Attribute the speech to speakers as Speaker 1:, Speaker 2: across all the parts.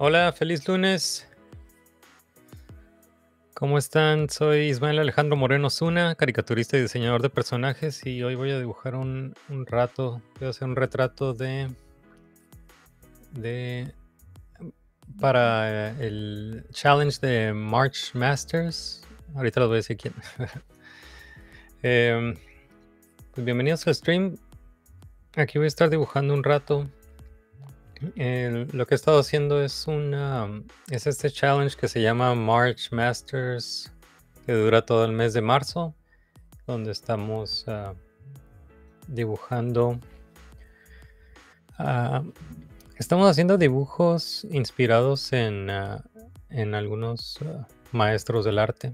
Speaker 1: Hola, feliz lunes. ¿Cómo están? Soy Ismael Alejandro Moreno Zuna, caricaturista y diseñador de personajes y hoy voy a dibujar un, un rato, voy a hacer un retrato de, de para el challenge de March Masters. Ahorita les voy a decir quién. Em, pues bienvenidos al stream. Aquí voy a estar dibujando un rato. Lo que he estado haciendo es una es este challenge que se llama March Masters, que dura todo el mes de marzo, donde estamos ah, dibujando. Ah, estamos haciendo dibujos inspirados en, ah, en algunos maestros del arte.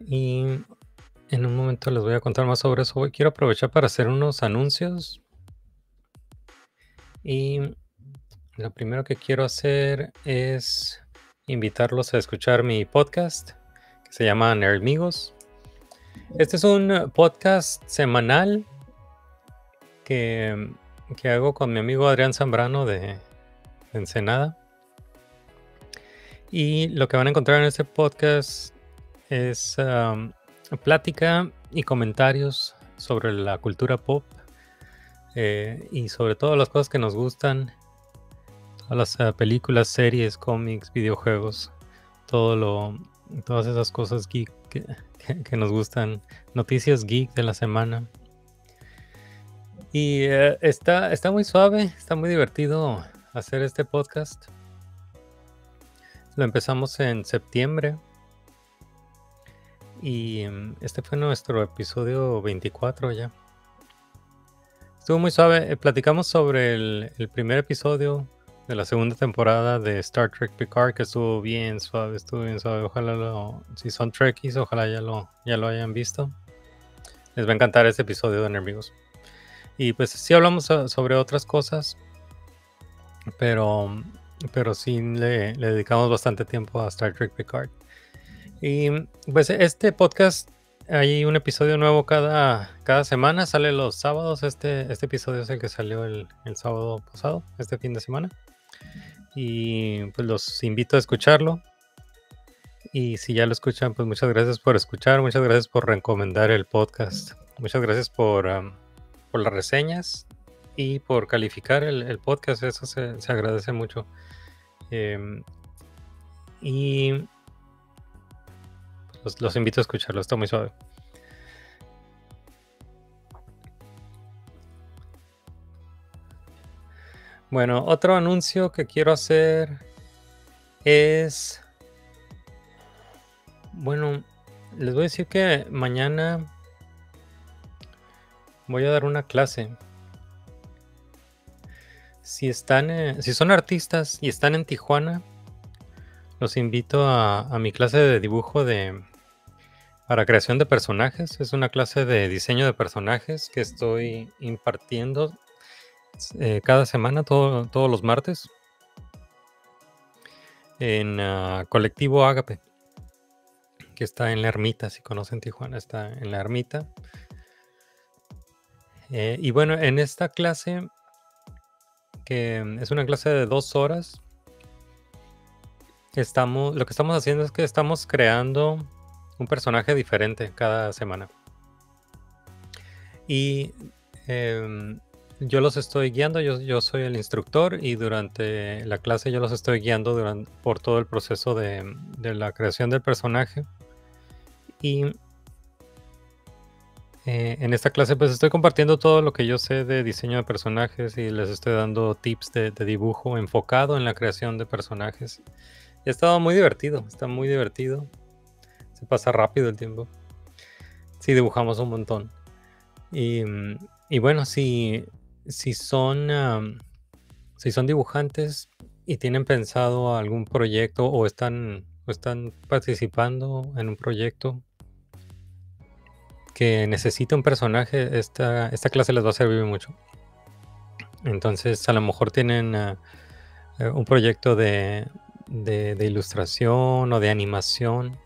Speaker 1: Y en un momento les voy a contar más sobre eso. Quiero aprovechar para hacer unos anuncios. Y lo primero que quiero hacer es invitarlos a escuchar mi podcast que se llama Amigos. Este es un podcast semanal que, que hago con mi amigo Adrián Zambrano de, Ensenada. Y lo que van a encontrar en este podcast es plática y comentarios sobre la cultura pop eh, y sobre todo las cosas que nos gustan, todas las eh, películas, series, cómics, videojuegos, todo lo, todas esas cosas geek que, nos gustan, noticias geek de la semana. Y eh, está, está muy suave, está muy divertido hacer este podcast. Lo empezamos en septiembre y mm, este fue nuestro episodio 24 ya. Estuvo muy suave. Eh, platicamos sobre el, primer episodio de la segunda temporada de Star Trek Picard, que estuvo bien suave, estuvo bien suave. Ojalá lo, si son Trekkies, ojalá ya lo, ya lo hayan visto. Les va a encantar este episodio de enemigos. Y pues sí hablamos sobre otras cosas, pero, pero sí le, le dedicamos bastante tiempo a Star Trek Picard. Y pues este podcast, hay un episodio nuevo cada, cada semana, sale los sábados. Este, este episodio es el que salió el, sábado pasado, este fin de semana. Y pues los invito a escucharlo. Y si ya lo escuchan, pues muchas gracias por escuchar, muchas gracias por recomendar el podcast, muchas gracias por, por las reseñas y por calificar el, podcast, eso se, agradece mucho. Em, y los, invito a escucharlo, está muy suave. Bueno, otro anuncio que quiero hacer es... Bueno, les voy a decir que mañana voy a dar una clase. Si están, si son artistas y están en Tijuana, los invito a mi clase de dibujo de, para creación de personajes, es una clase de diseño de personajes que estoy impartiendo eh, cada semana, todos los martes, en uh, Colectivo Ágape, que está en la ermita, si conocen Tijuana, está en la ermita. Eh, y bueno, en esta clase, que es una clase de dos horas, estamos, lo que estamos haciendo es que estamos creando un personaje diferente cada semana. Y em, yo los estoy guiando, yo, soy el instructor y durante la clase yo los estoy guiando durante, por todo el proceso de, la creación del personaje. Y eh, en esta clase pues estoy compartiendo todo lo que yo sé de diseño de personajes y les estoy dando tips de, de dibujo enfocado en la creación de personajes. Y ha estado muy divertido, está muy divertido pasa rápido el tiempo. Si dibujamos un montón. Y, bueno, si, si son si son dibujantes y tienen pensado algún proyecto o están, o están participando en un proyecto que necesita un personaje, esta, esta clase les va a servir mucho. Entonces, a lo mejor tienen eh, un proyecto de, de, ilustración o de animación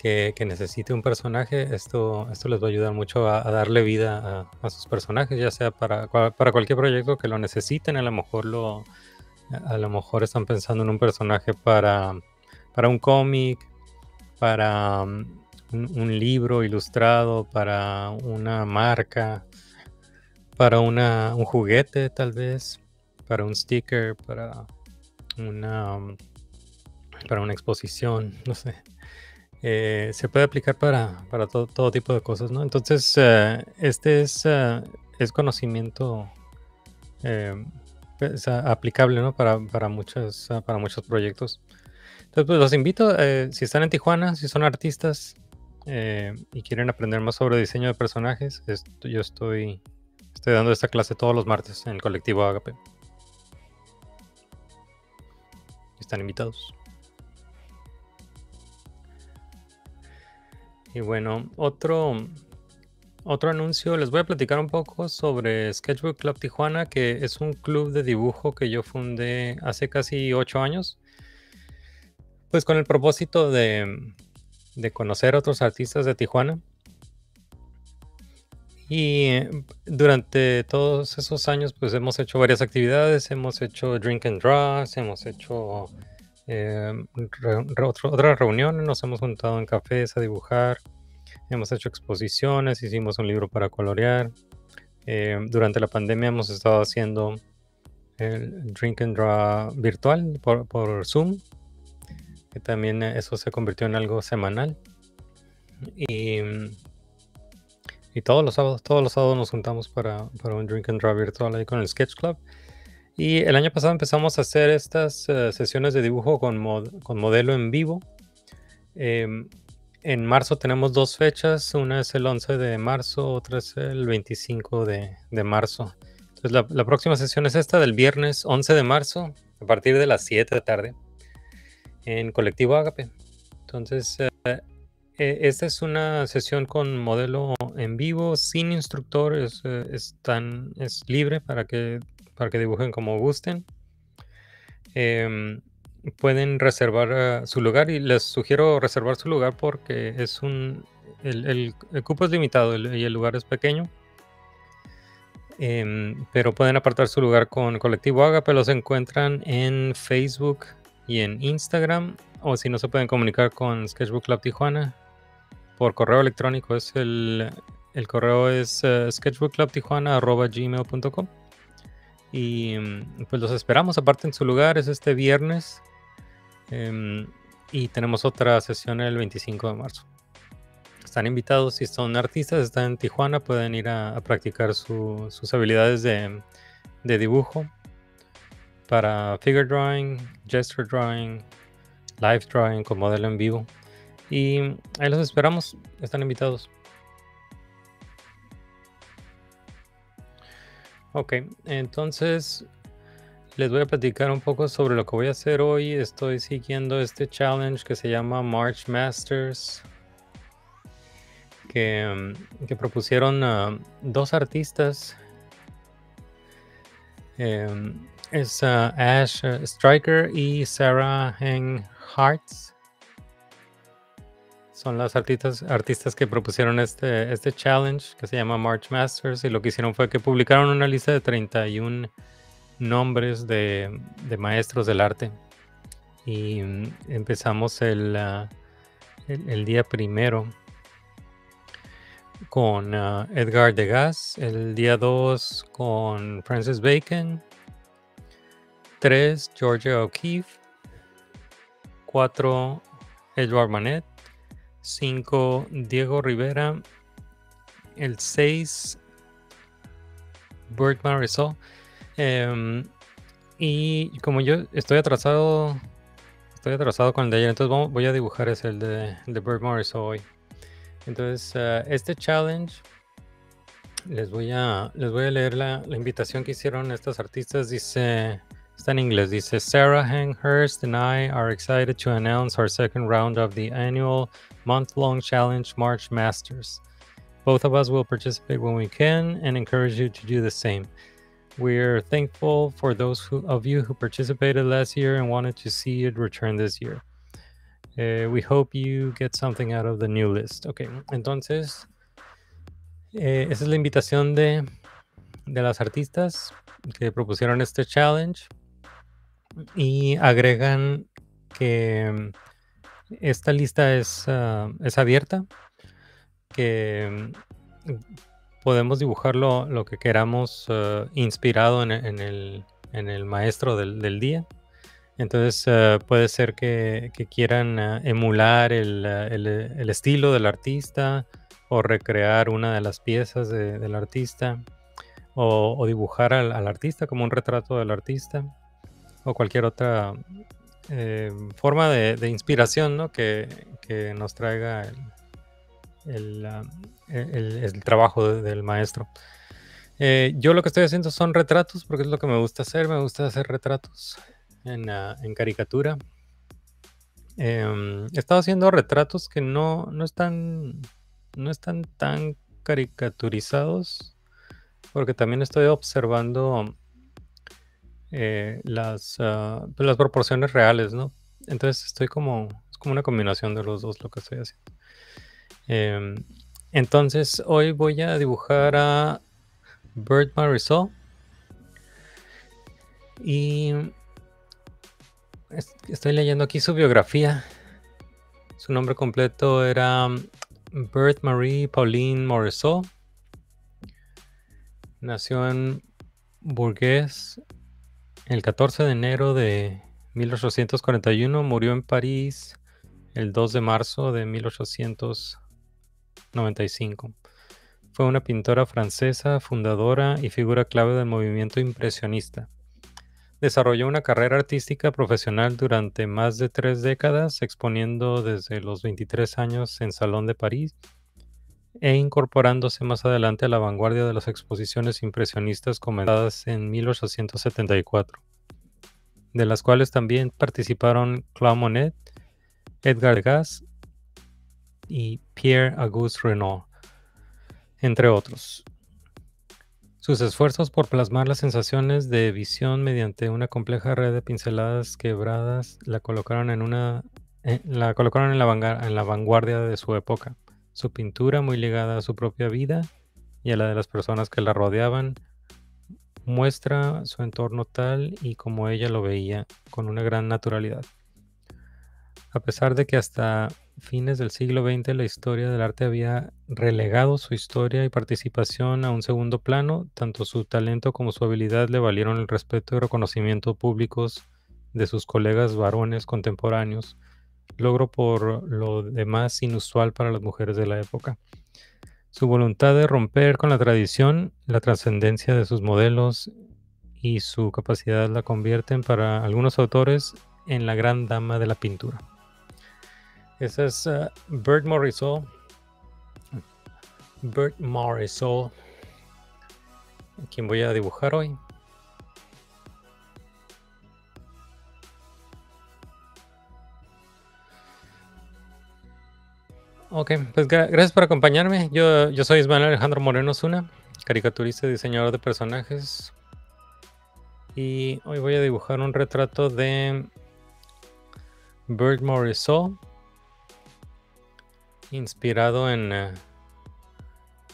Speaker 1: que, necesite un personaje, esto, esto les va a ayudar mucho a, darle vida a, sus personajes, ya sea para, para cualquier proyecto que lo necesiten, a lo mejor lo, A, lo mejor están pensando en un personaje para, para un cómic, para um, un, libro ilustrado, para una marca, para una, un juguete tal vez, para un sticker, para una, um, para una exposición, no sé. Eh, se puede aplicar para, para todo, tipo de cosas, ¿no? Entonces, eh, este es, eh, es conocimiento aplicable, ¿no? Para, para, muchos, para muchos proyectos. Entonces, pues los invito, si están en Tijuana, si son artistas y quieren aprender más sobre diseño de personajes, yo estoy, estoy dando esta clase todos los martes en el colectivo Agape. Están invitados. Y bueno, otro, otro anuncio, les voy a platicar un poco sobre Sketchbook Club Tijuana, que es un club de dibujo que yo fundé hace casi ocho años. Pues con el propósito de, de conocer a otros artistas de Tijuana. Y durante todos esos años, pues hemos hecho varias actividades, hemos hecho drink and draws, hemos hecho eh, otras reuniones, nos hemos juntado en cafés a dibujar, hemos hecho exposiciones, hicimos un libro para colorear. Eh, durante la pandemia hemos estado haciendo el Drink and Draw virtual por, por Zoom, que también eso se convirtió en algo semanal. Y, y todos los sábados, todos los sábados nos juntamos para, para un Drink and Draw virtual ahí con el Sketch Club. Y el año pasado empezamos a hacer estas eh, sesiones de dibujo con, con modelo en vivo. Em, en marzo tenemos dos fechas, una es el 11 de marzo, otra es el 25 de, marzo. Entonces la, próxima sesión es esta del viernes 11 de marzo, a partir de las 7 de tarde, en Colectivo Agape. Entonces, eh, e, esta es una sesión con modelo en vivo, sin instructor, es, eh, es libre para que para que dibujen como gusten. Em, pueden reservar eh, su lugar y les sugiero reservar su lugar porque es un el, cupo es limitado y el lugar es pequeño. Em, pero pueden apartar su lugar con Colectivo Agape, los encuentran en Facebook y en Instagram. O si no se pueden comunicar con Sketchbook Club Tijuana por correo electrónico, es el, correo es uh, sketchbookclubtijuana.gmail.com y mm, pues los esperamos, aparte en su lugar, es este viernes. Em, y tenemos otra sesión el 25 de marzo. Están invitados, si son artistas, están en Tijuana, pueden ir a, practicar sus habilidades de, de, dibujo para figure drawing, gesture drawing, live drawing con modelo en vivo. Y ahí los esperamos, están invitados. Ok, entonces les voy a platicar un poco sobre lo que voy a hacer hoy. Estoy siguiendo este challenge que se llama March Masters, que, mm, propusieron dos artistas. Em, es Ash Striker y Sarah Heng Hartz son las artistas, artistas que propusieron este, este challenge que se llama March Masters y lo que hicieron fue que publicaron una lista de 31 nombres de, maestros del arte. Y mm, empezamos el, ah, el, día primero con uh, Edgar Degas, el día 2 con Francis Bacon, 3 Georgia O'Keeffe, 4 Edward Manet, 5 Diego Rivera. El 6 Bert Marisol. Em, y como yo estoy atrasado, estoy atrasado con el de ayer, entonces voy a dibujar ese, el de, de Bert Marisol hoy. Entonces, eh, este challenge les voy a, les voy a leer la, la invitación que hicieron estos artistas. Dice. Está en inglés. Dice Sarah Hanghurst and I are excited to announce our second round of the annual month-long challenge March Masters. Both of us will participate when we can and encourage you to do the same. We're thankful for those who, of you who participated last year and wanted to see it return this year. Uh, we hope you get something out of the new list. Ok, entonces, eh, esa es la invitación de, de las artistas que propusieron este challenge. y agregan que esta lista es, ah, es abierta, que mm, podemos dibujar lo, que queramos ah, inspirado en, el, en, el, maestro del, del día. Entonces ah, puede ser que, quieran emular el, el, el, estilo del artista o recrear una de las piezas de, del artista o, dibujar al, artista como un retrato del artista o cualquier otra eh, forma de, inspiración ¿no? que, que, nos traiga el, el, el trabajo de, del maestro. Eh, yo lo que estoy haciendo son retratos porque es lo que me gusta hacer. Me gusta hacer retratos en, uh, en caricatura. Eh, he estado haciendo retratos que no, no, están, no están tan caricaturizados porque también estoy observando eh, las, uh, las proporciones reales, ¿no? Entonces estoy como, es como una combinación de los dos lo que estoy haciendo. Eh, entonces hoy voy a dibujar a Bert Marisol. Y estoy leyendo aquí su biografía. Su nombre completo era Bert Marie Pauline Morisot. Nació en Bourges el 14 de enero de 1841, murió en París el 2 de marzo de 1895. Fue una pintora francesa, fundadora y figura clave del movimiento impresionista. Desarrolló una carrera artística profesional durante más de tres décadas, exponiendo desde los 23 años en Salón de París e incorporándose más adelante a la vanguardia de las exposiciones impresionistas comenzadas en 1874, de las cuales también participaron Claude Monet, Edgar Degas y Pierre-Auguste Renoir, entre otros. Sus esfuerzos por plasmar las sensaciones de visión mediante una compleja red de pinceladas quebradas la colocaron en una eh, la colocaron en la vanguardia de su época. Su pintura, muy ligada a su propia vida y a la de las personas que la rodeaban, muestra su entorno tal y como ella lo veía, con una gran naturalidad. A pesar de que hasta fines del siglo XX la historia del arte había relegado su historia y participación a un segundo plano, tanto su talento como su habilidad le valieron el respeto y reconocimiento públicos de sus colegas varones contemporáneos, logro por lo demás inusual para las mujeres de la época. Su voluntad de romper con la tradición, la trascendencia de sus modelos y su capacidad la convierten para algunos autores en la gran dama de la pintura. Esa es uh, Bert Morisot. Bert Morisot, quien voy a dibujar hoy. Ok, pues gracias por acompañarme. Yo, yo soy Ismael Alejandro Moreno Zuna, caricaturista y diseñador de personajes. Y hoy voy a dibujar un retrato de Bert Morisot, inspirado en, uh,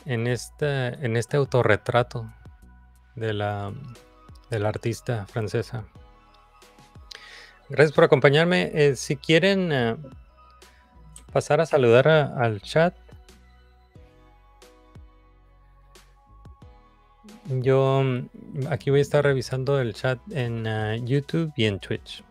Speaker 1: en, este, en este autorretrato de la, de la artista francesa. Gracias por acompañarme. Eh, si quieren... Pasar a saludar a, al chat. Yo mm, aquí voy a estar revisando el chat en uh, YouTube y en Twitch.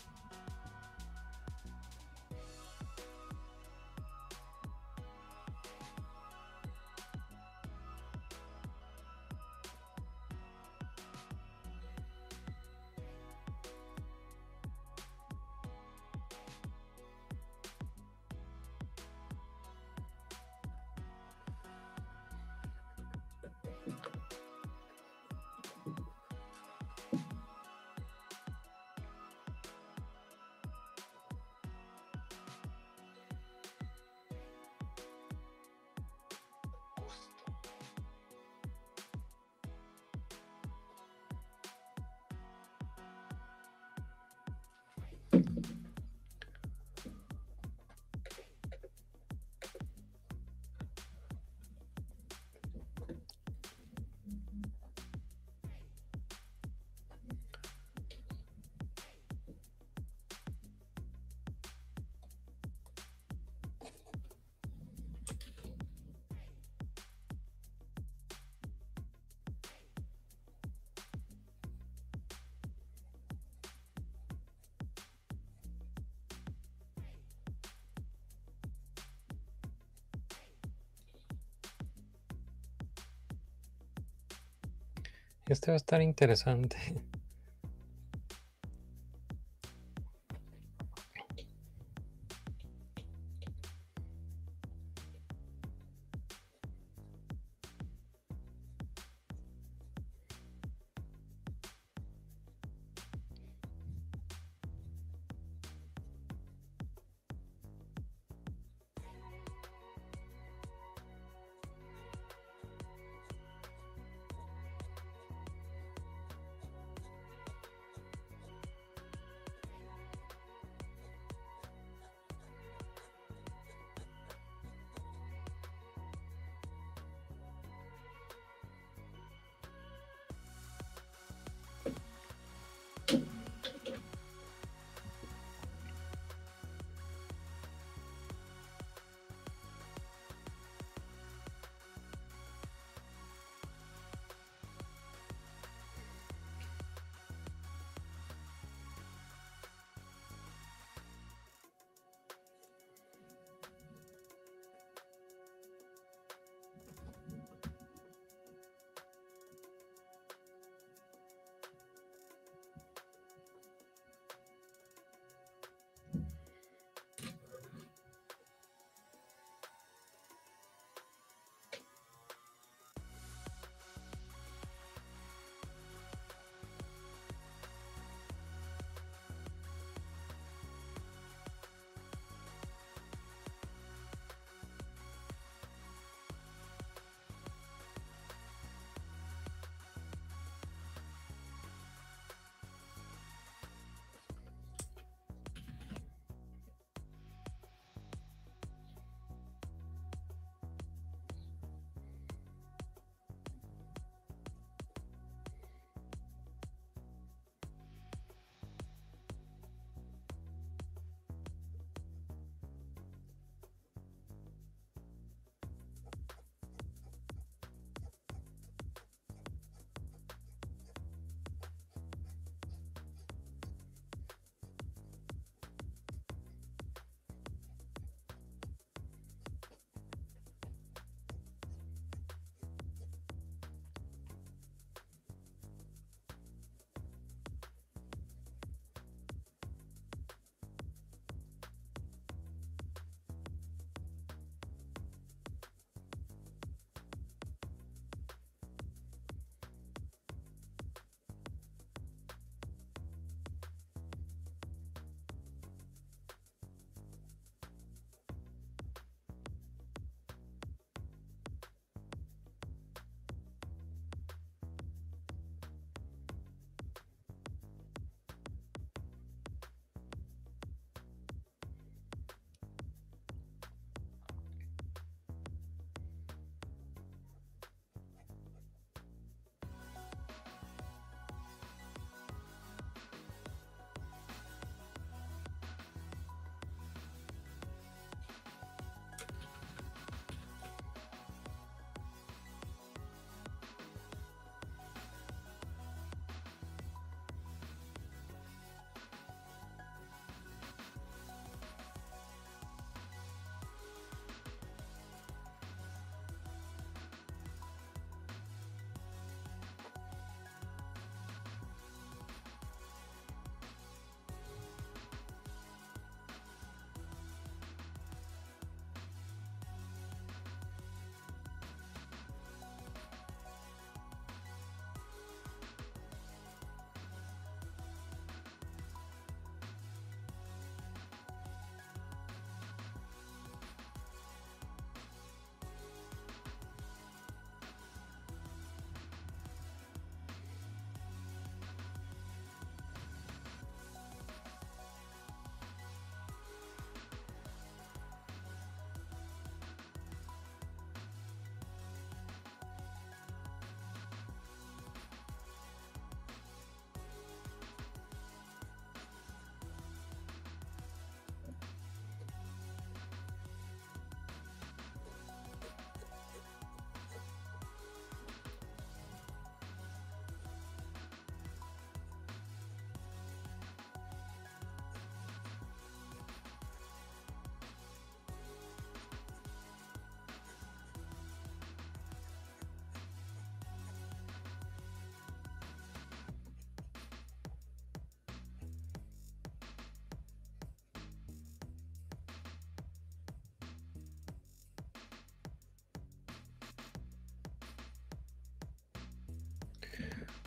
Speaker 1: Este va a estar interesante.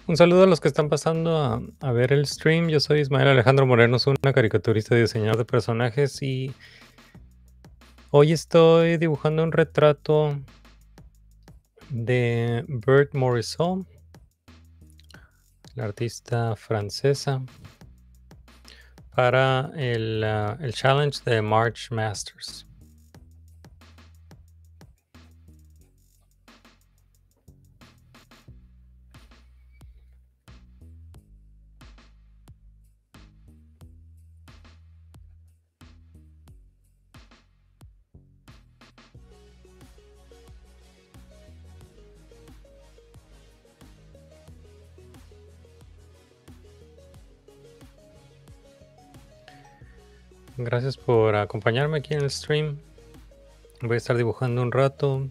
Speaker 1: Un saludo a los que están pasando a, ver el stream. Yo soy Ismael Alejandro Moreno, soy una caricaturista y diseñador de personajes y hoy estoy dibujando un retrato de Bert Morisot, la artista francesa, para el, ah, el challenge de March Masters. Gracias por acompañarme aquí en el stream. Voy a estar dibujando un rato.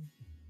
Speaker 1: Mm-hmm.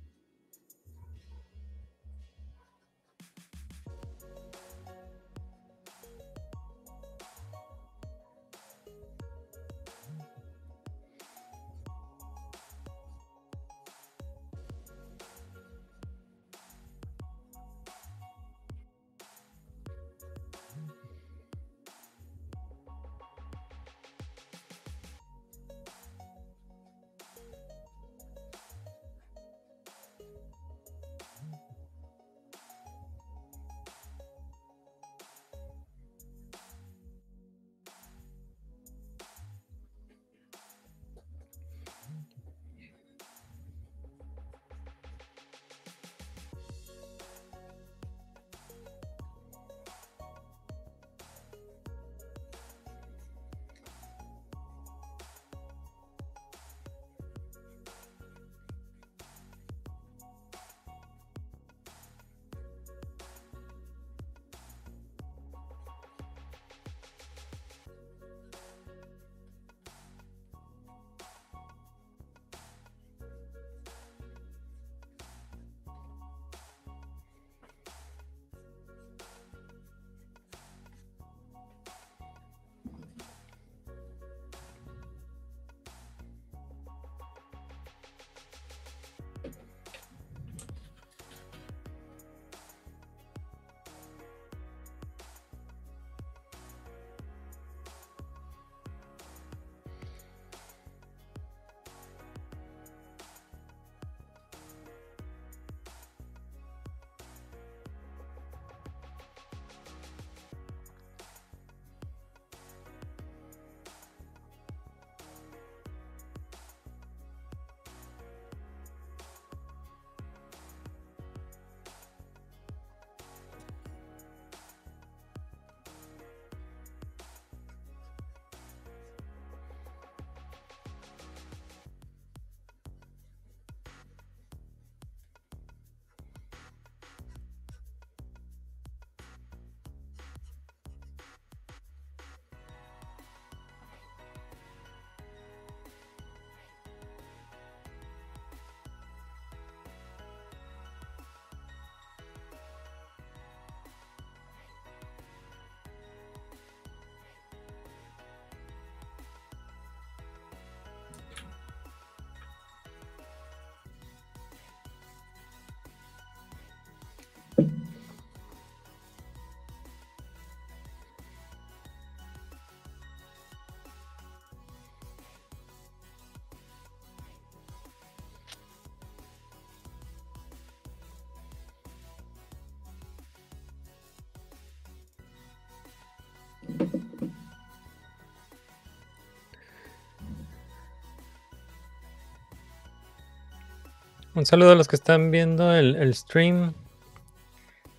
Speaker 1: Un saludo a los que están viendo el, stream.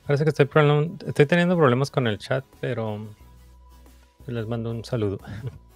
Speaker 1: Parece que estoy, estoy teniendo problemas con el chat, pero les mando un saludo.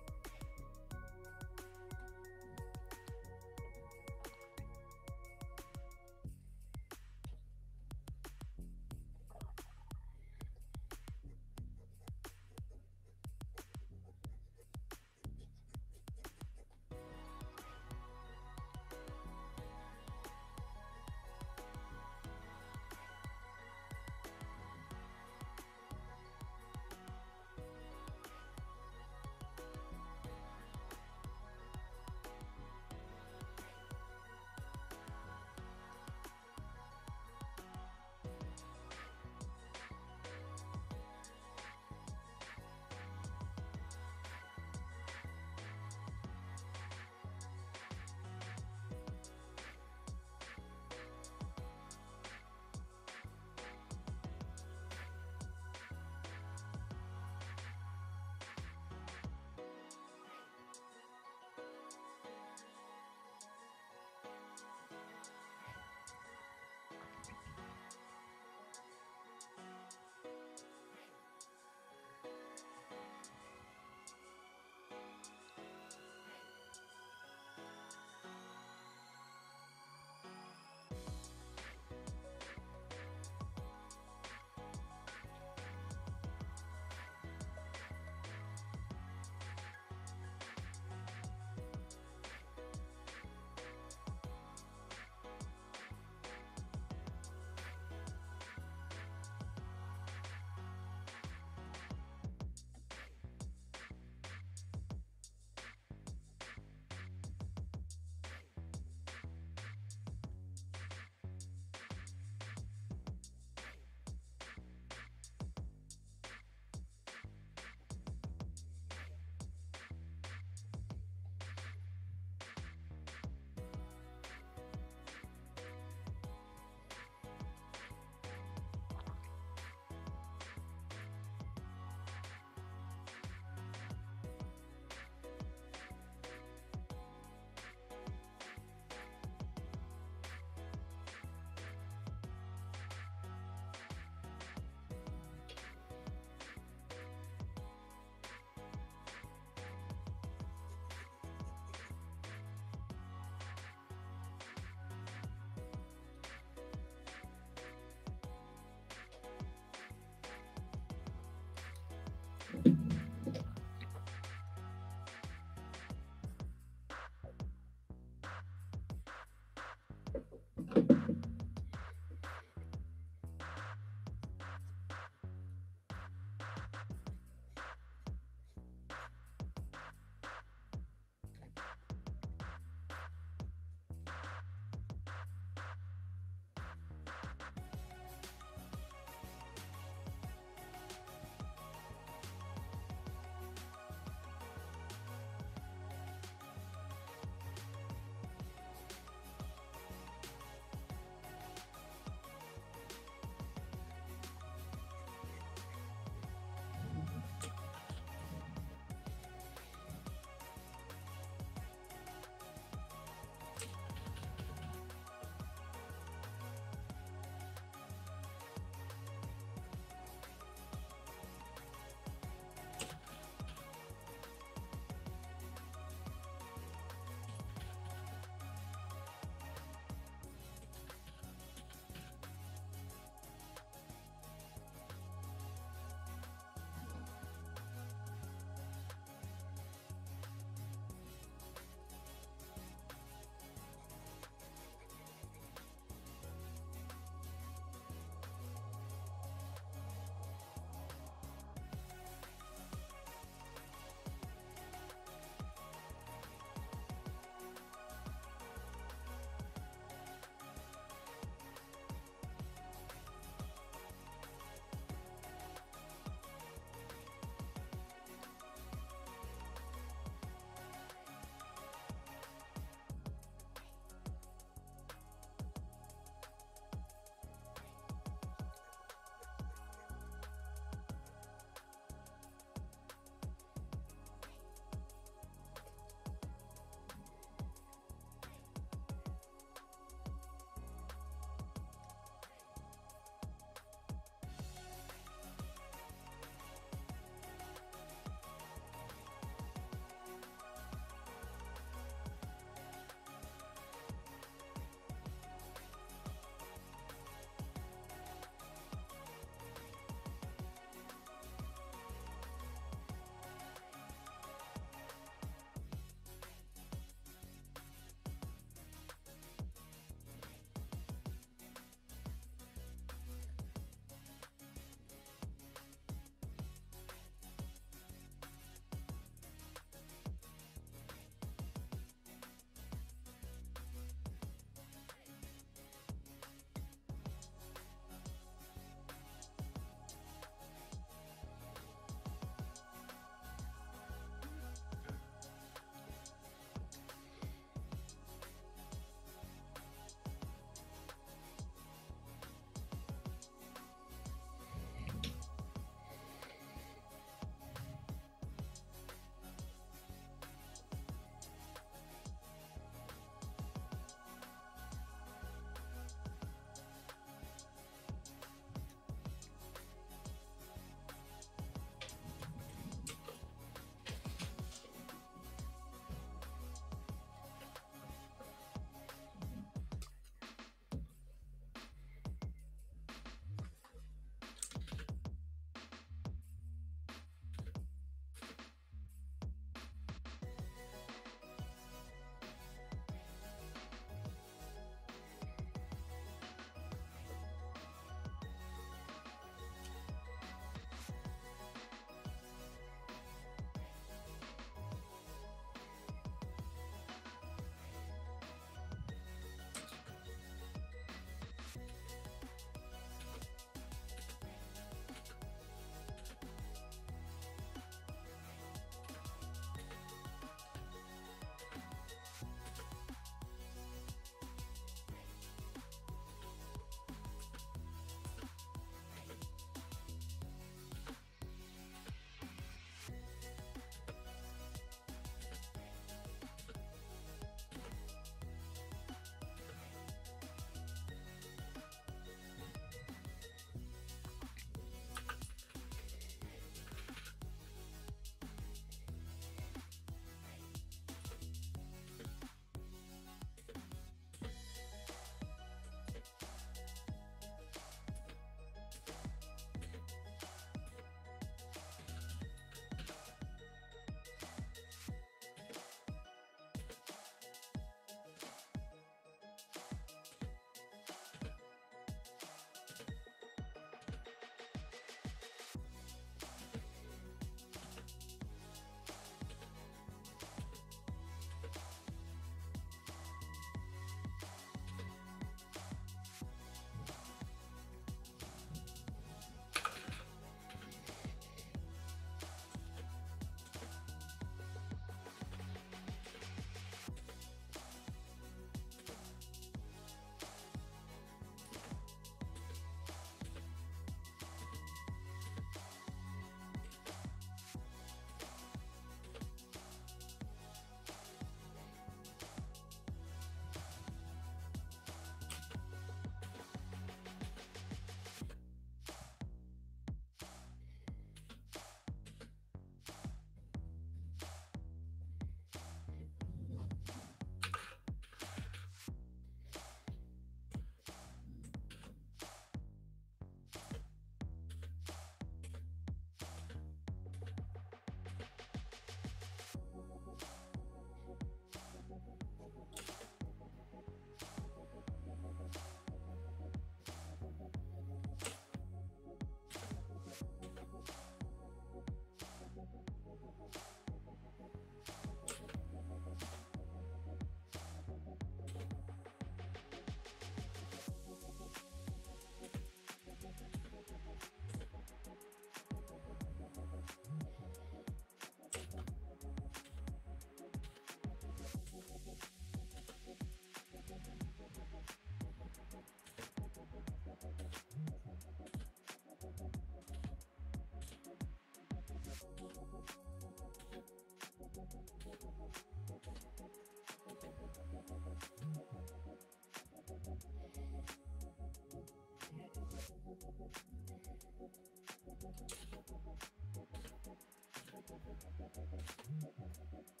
Speaker 1: Thank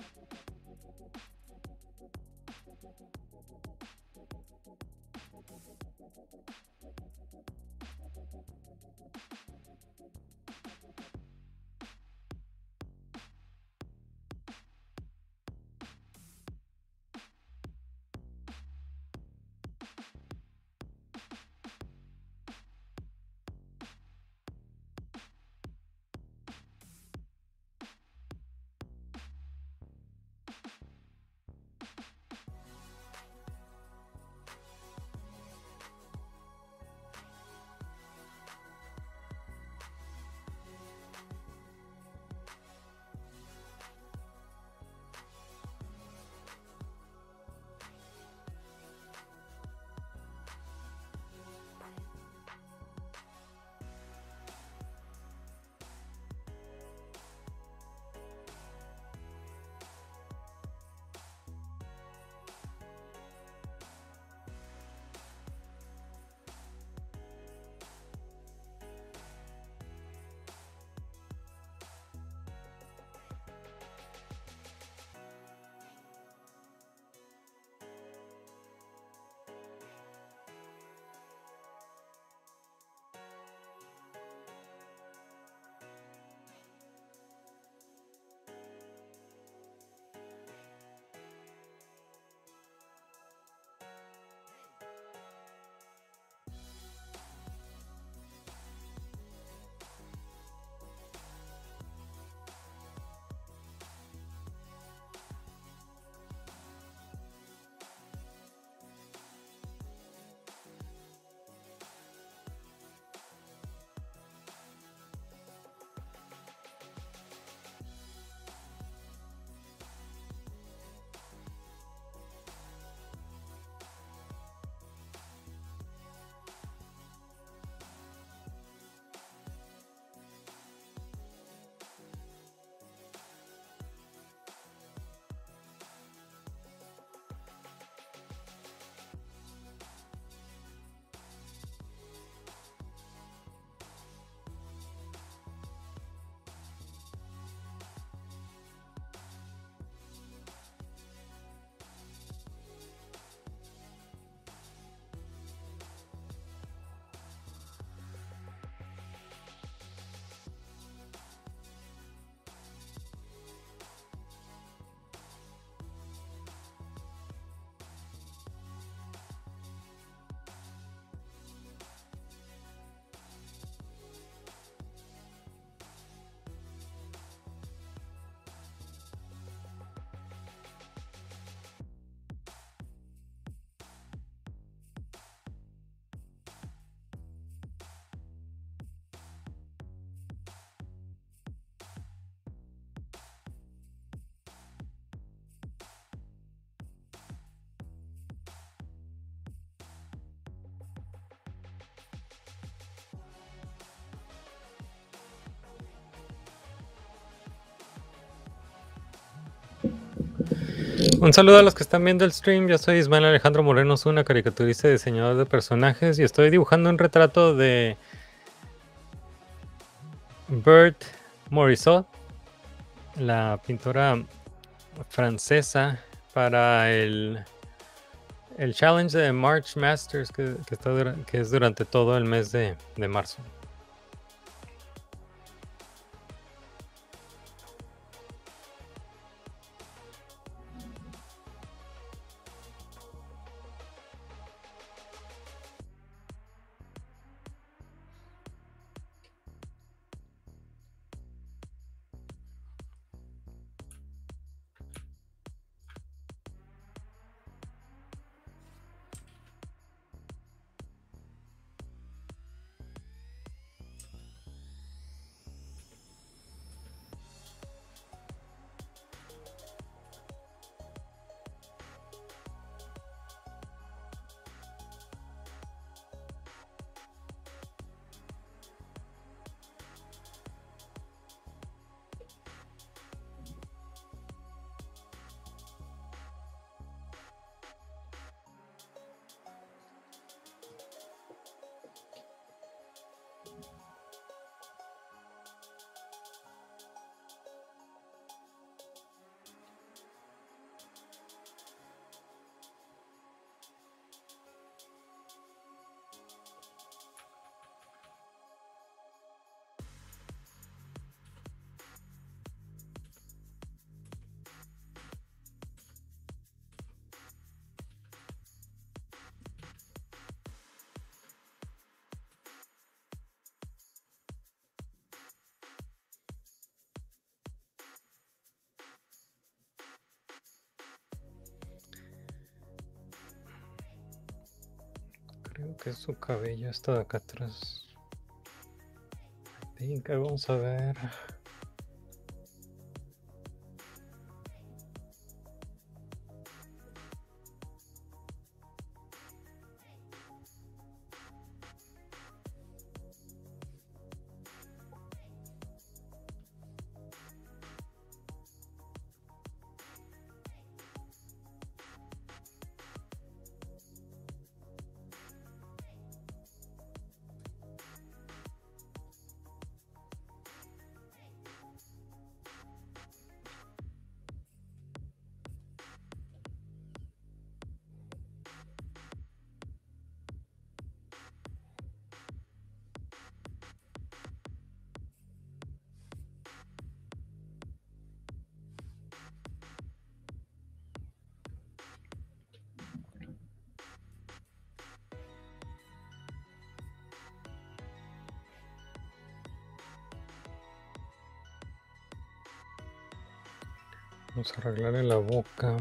Speaker 1: Thank you. Un saludo a los que están viendo el stream. Yo soy Ismael Alejandro Moreno, soy una caricaturista y diseñador de personajes y estoy dibujando un retrato de Bert Morisot, la pintora francesa, para el, el challenge de March Masters que, está, que es durante todo el mes de marzo. Creo que su cabello está acá atrás. I vamos a ver. Vamos a arreglarle la boca.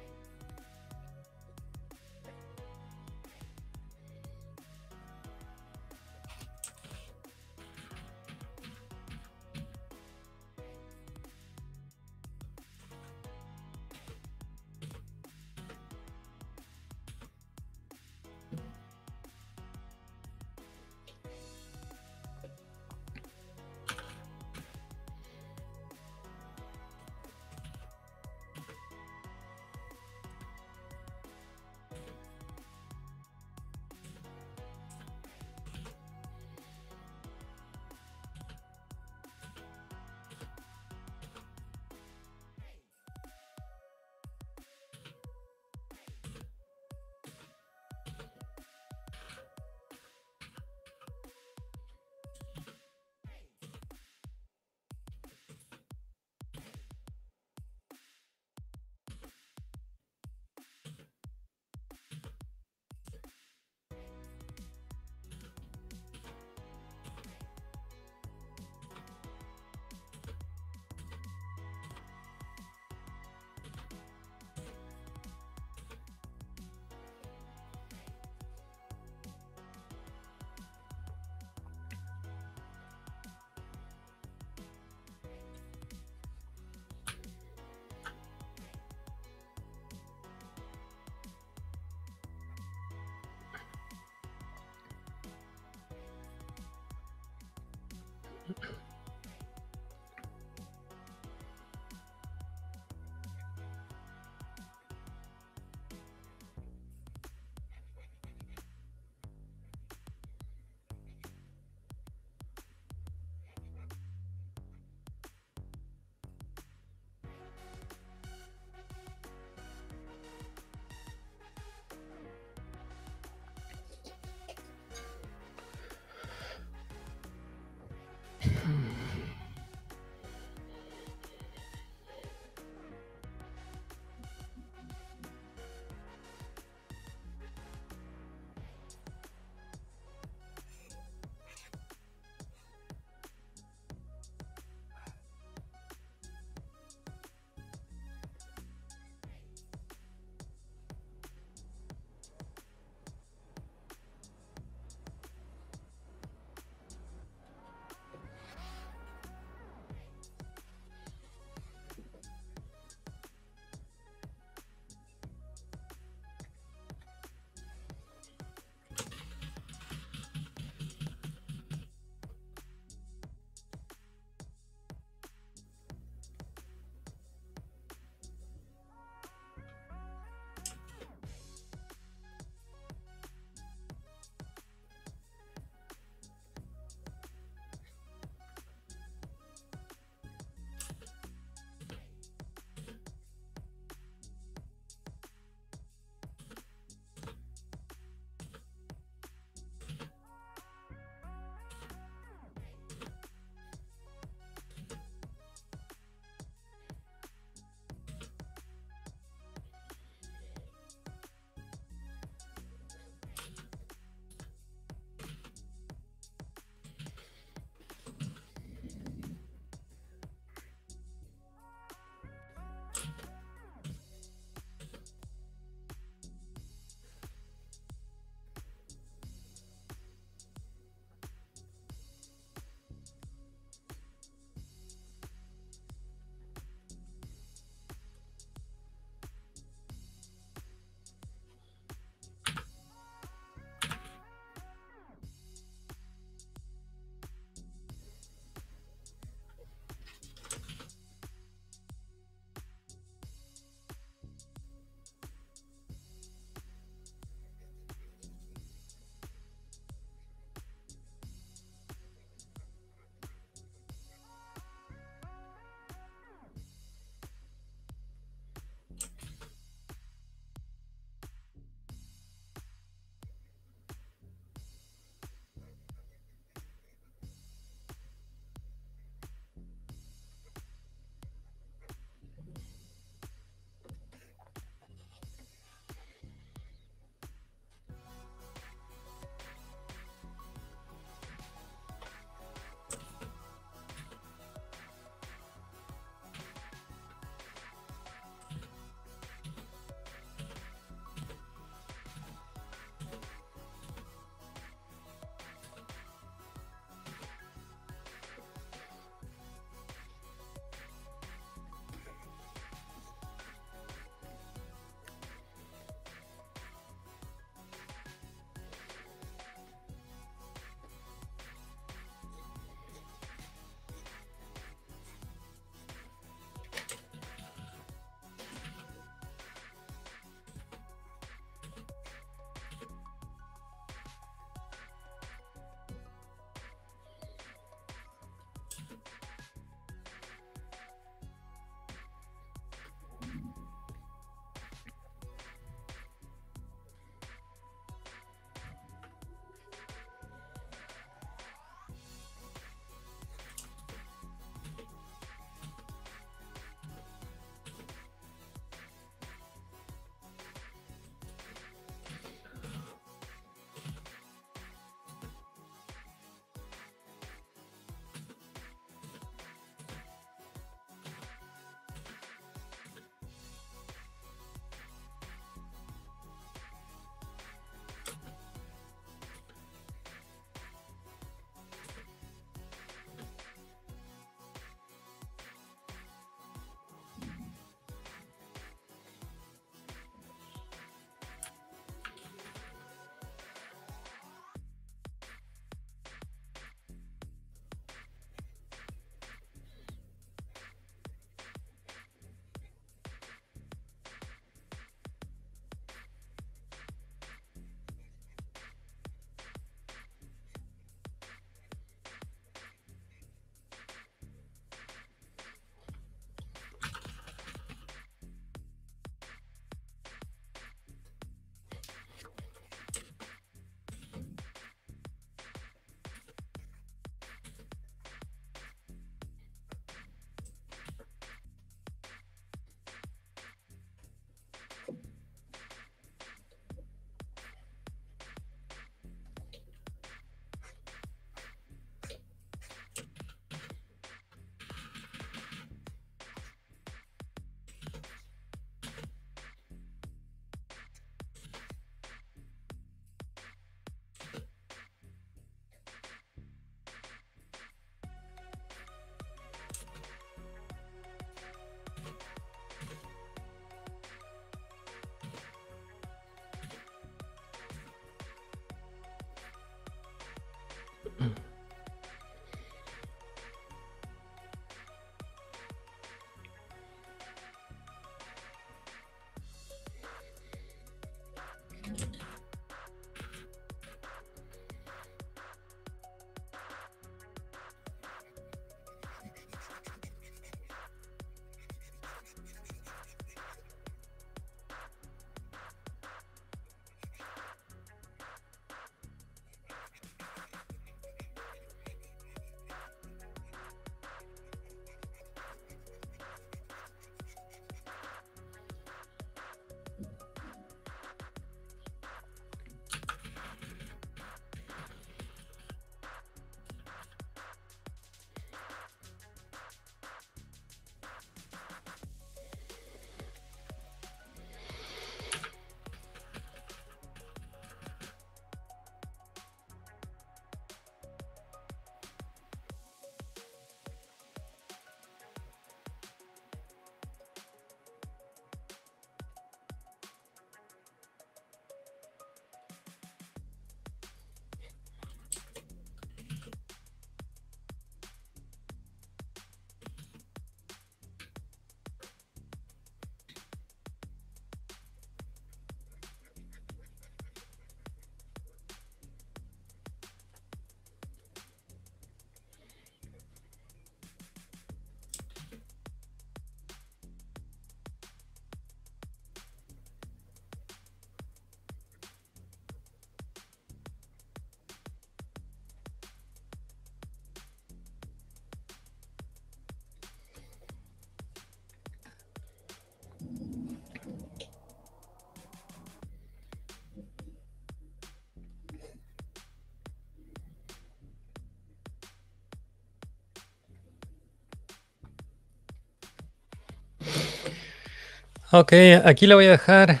Speaker 1: Ok, aquí la voy a dejar.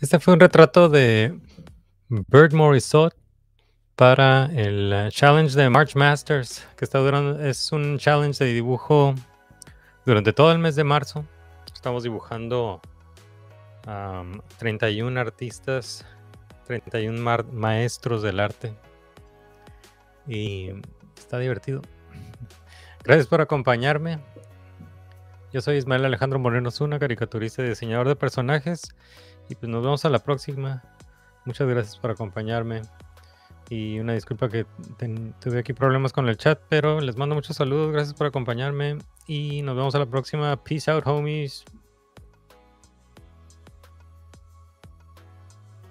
Speaker 1: Este fue un retrato de Bird Morisot para el eh, challenge de March Masters, que está durando, es un challenge de dibujo durante todo el mes de marzo. Estamos dibujando 31 artistas, 31 maestros del arte. Y está divertido. Gracias por acompañarme. Yo soy Ismael Alejandro Moreno Zuna, caricaturista y diseñador de personajes. Y pues nos vemos a la próxima. Muchas gracias por acompañarme. Y una disculpa que tuve aquí problemas con el chat, pero les mando muchos saludos. Gracias por acompañarme. Y nos vemos a la próxima. Peace out, homies.